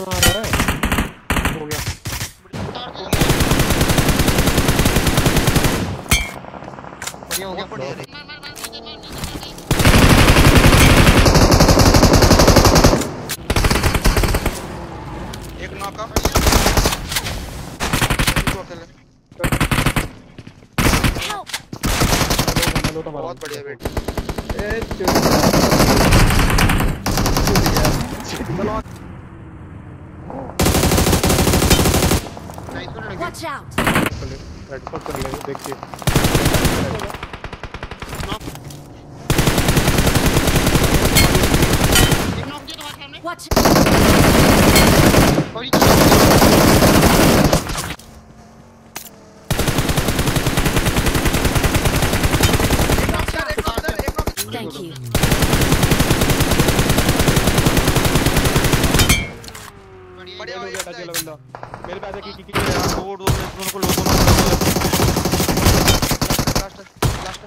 में मार रहा है हो गया बढ़िया हो गया बढ़िया एक नॉक। मारा बहुत बढ़िया बेटे ए चल नाइस वन लगी Watch out! कर ले रेड स्पॉट कर ले देख के एक नॉक दिया तुम्हारे सामने Watch और ये Thank you. बढ़िया हो गया टच वाला बंदा मेरे पे आजा की की की दो दो दोनों को लो दोनों लास्ट लास्ट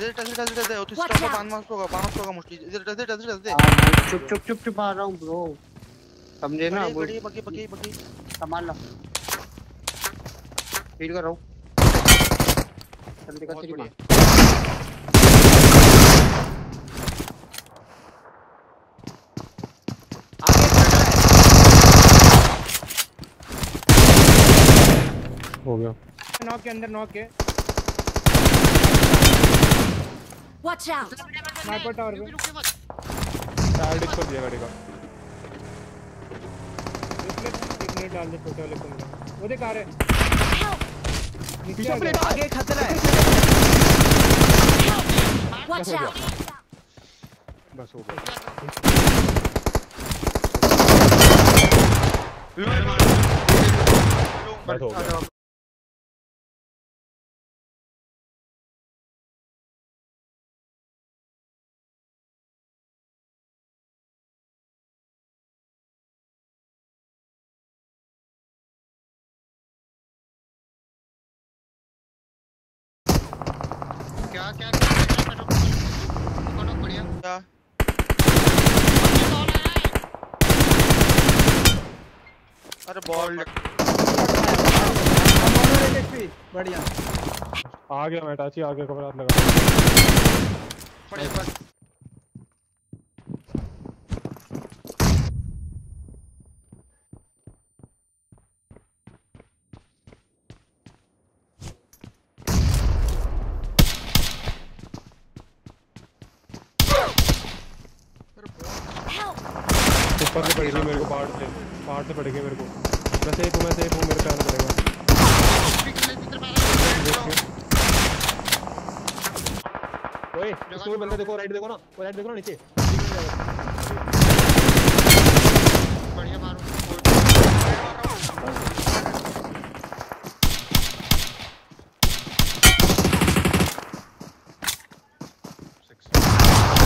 इधर टच टच टच ओ तो स्टॉप out. बाँध मास होगा बाँध होगा मोस्टली इधर टच टच टच चुप चुप चुप चुप आ रहा हूँ ब्रो समझे ना बड़ी बकी बकी बकी संभाल लो फ़ीड कर रहा हूँ जल्दी कर तेरी माँ हो गया नॉक के अंदर नॉक के Watch out! स्नाइपर टावर पे. रुक मत टायर डिस्क कर दिया गाड़ी का। एक मिनट डाल दे छोटे वाले कमरे वो देख आ रहे! नीचे आगे खतरा है बस हो गया। क्या क्या क्या करो बढ़िया। क्या अरे बॉल बढ़िया आ गया मैं टाची आ गया कवर लगा। बढ़िया। बस ऊपर से पड़ मेरे को पहाड़ से पहाड़ से पड़ गई मेरे को। मैं सेफ़ हूँ, मैं सेफ़ हूँ, मेरे पे पड़ेगा ओए बंदा देखो राइट देखो ना राइट देखो ना, नीचे बढ़िया मारो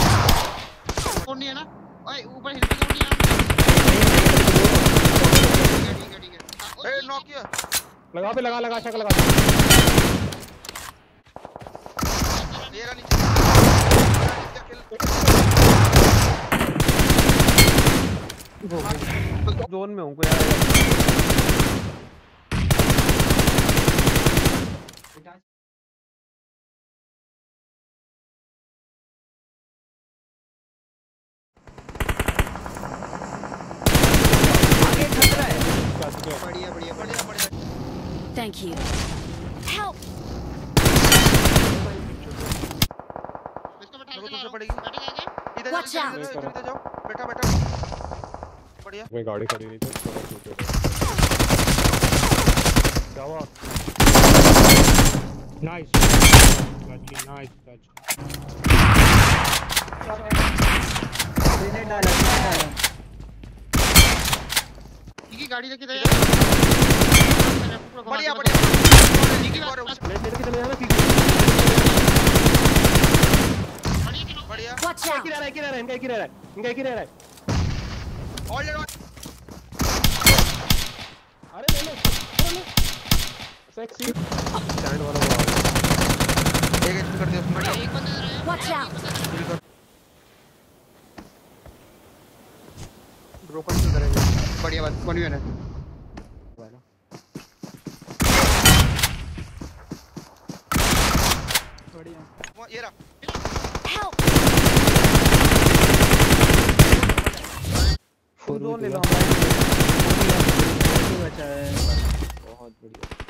फ़ोन नहीं है ना ओए ऊपर हिल पे नहीं है ठीक है ठीक है ठीक है ए नॉक किया लगा पे लगा लगा शक लगा मेरा नीचे जोन में हूँ यार आगे खतरा है बढ़िया बढ़िया बढ़िया बढ़िया Thank you. Help! Watch out. इधर इधर जाओ बैठा बैठा। बढ़िया। मैं गाड़ी खड़ी नहीं थी हुआ nice lucky nice touch grenade डाला ग्रेनेड डाला गाड़ी लेके दे बढ़िया बढ़िया। ठीक है चले जाना बढ़िया! ही रह है एक ही रह है इनका एक ही रह रहा है इनका एक ही रह रहा है। ऑल डेड अरे ले ले सेक्सी स्टैंड वाला वो आ गया। एक एचपी कर दिया उसमें। बढ़िया एक बंदे रहे! Kill कर। ड्रॉप कर करेंगे। बढ़िया बात वी है बढ़िया वो- ये रहा। Help! दो ले लो बचा है। बहुत बढ़िया।